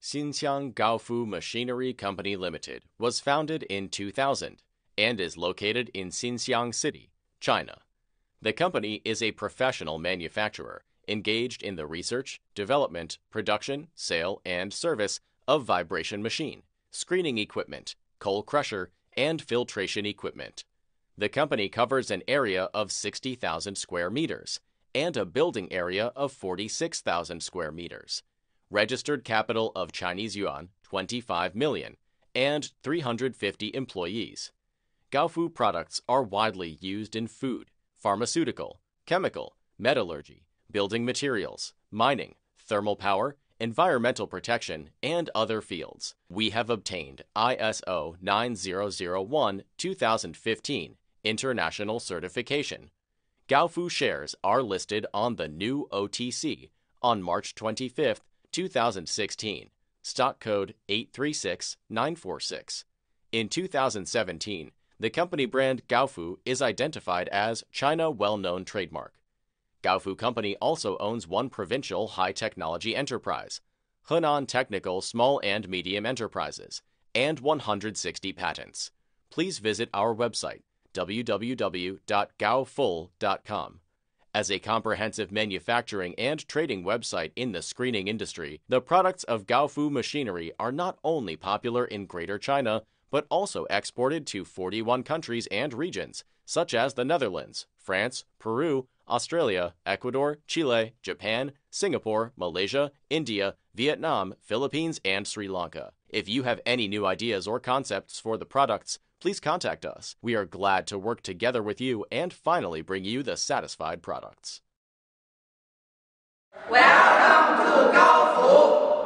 Xinxiang Gaofu Machinery Company Limited was founded in 2000 and is located in Xinxiang City, China. The company is a professional manufacturer engaged in the research, development, production, sale, and service of vibration machine, screening equipment, coal crusher, and filtration equipment. The company covers an area of 60,000 square meters and a building area of 46,000 square meters. Registered capital of Chinese yuan 25 million and 350 employees. Gaofu products are widely used in food, pharmaceutical, chemical, metallurgy, building materials, mining, thermal power, environmental protection, and other fields. We have obtained ISO 9001 2015 international certification. Gaofu shares are listed on the new OTC on March 25, 2016, stock code 836946. In 2017, the company brand Gaofu is identified as China well-known trademark. Gaofu Company also owns one provincial high technology enterprise, Henan Technical Small and Medium Enterprises, and 160 patents. Please visit our website www.gaoful.com. As a comprehensive manufacturing and trading website in the screening industry, the products of Gaofu Machinery are not only popular in Greater China, but also exported to 41 countries and regions, such as the Netherlands, France, Peru, Australia, Ecuador, Chile, Japan, Singapore, Malaysia, India, Vietnam, Philippines, and Sri Lanka. If you have any new ideas or concepts for the products, please contact us. We are glad to work together with you and finally bring you the satisfied products. Welcome to Gaofu.